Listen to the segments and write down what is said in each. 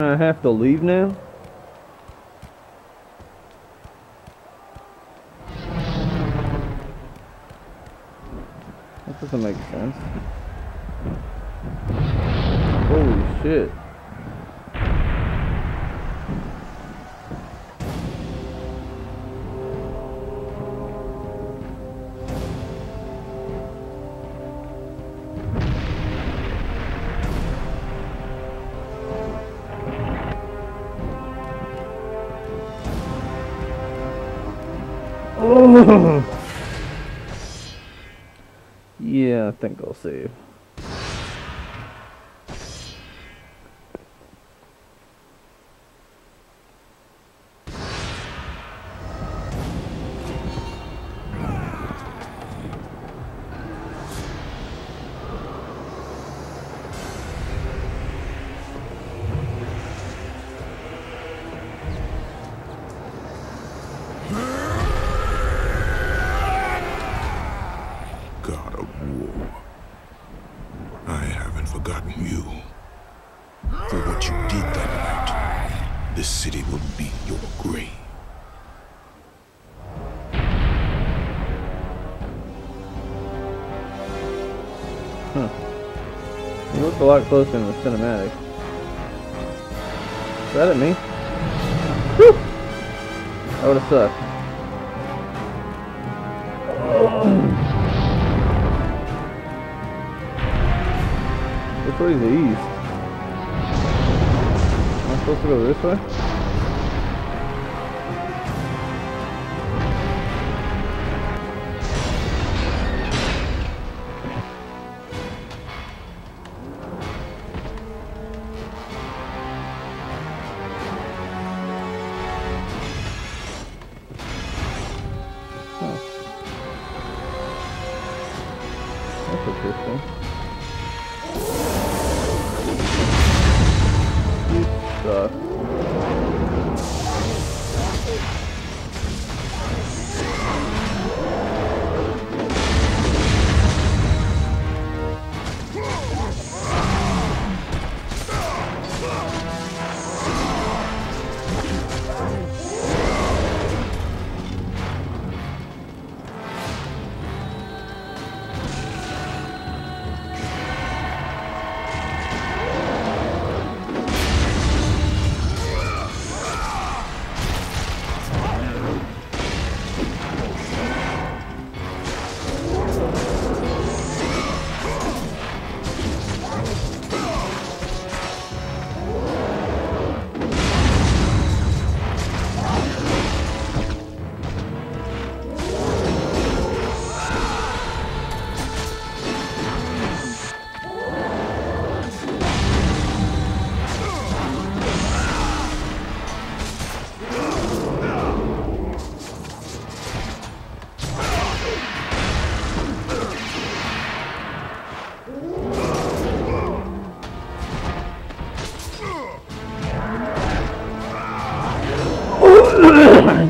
I have to leave now? That doesn't make sense. Holy shit. yeah, I think I'll save. This city will be your grave. Huh. You look a lot closer in the cinematic. Is that at me? Whew! That would've sucked. Way is the east? Supposed to go this way? You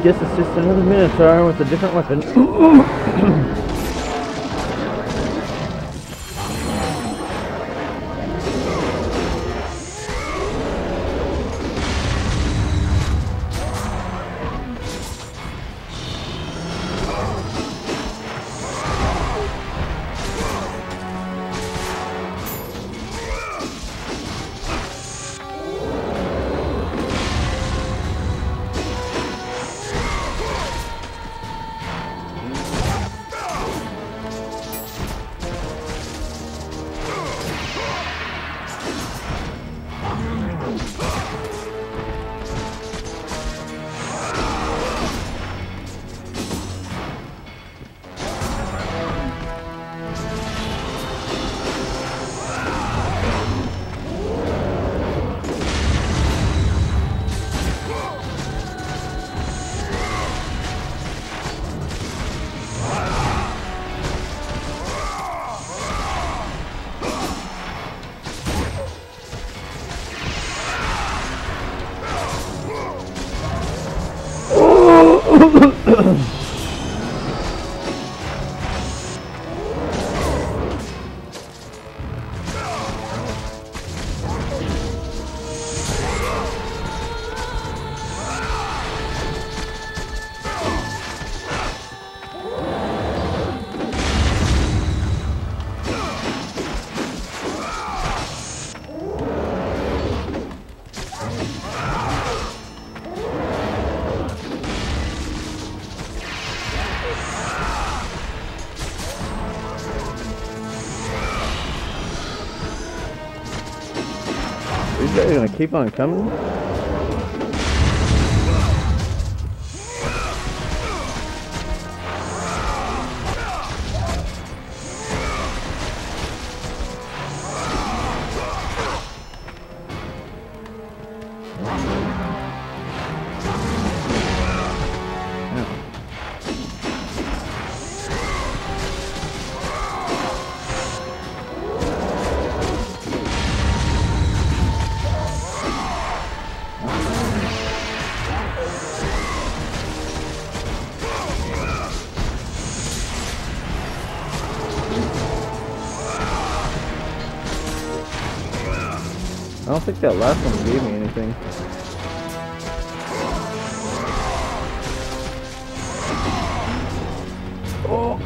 I guess it's just another Minotaur with a different weapon. They're gonna keep on coming? Think that last one gave me anything. Oh.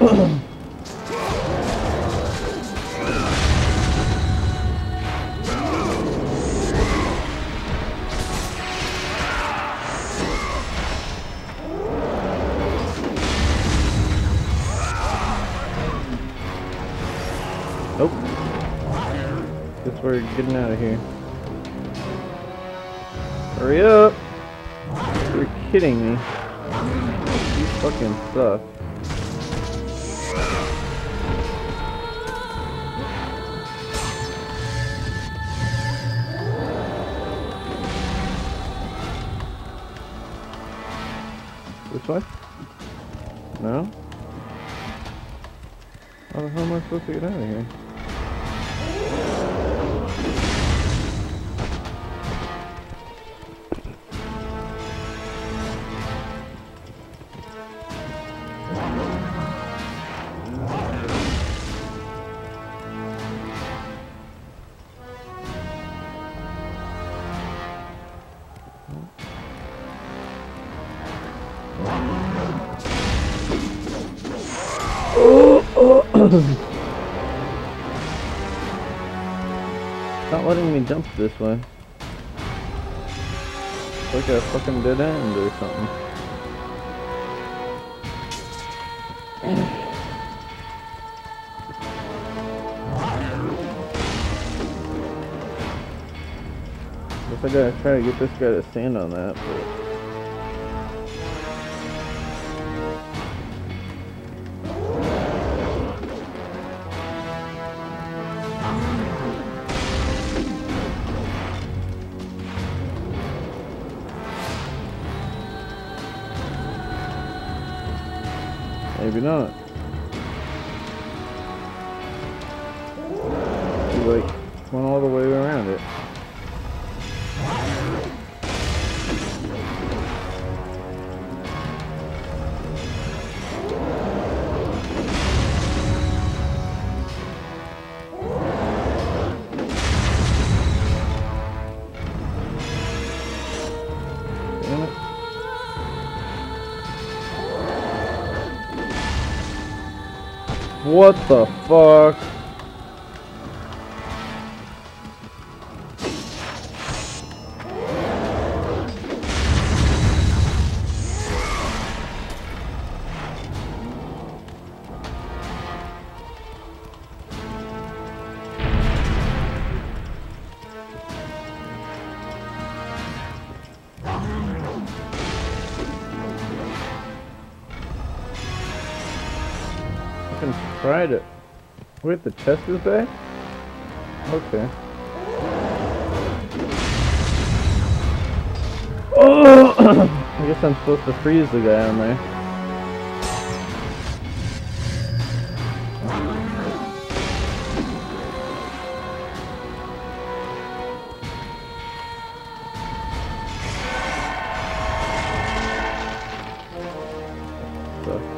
Nope. Guess we're getting out of here. Hurry up! You're kidding me. You fucking suck. This way? No? How the hell am I supposed to get out of here? not letting me jump this way. It's like a fucking dead end or something. Guess I gotta try to get this guy to stand on that, but... Maybe not. He like went all the way around it. What the fuck? Tried it. Wait, the chest is back? Okay. Oh! I guess I'm supposed to freeze the guy on there. So.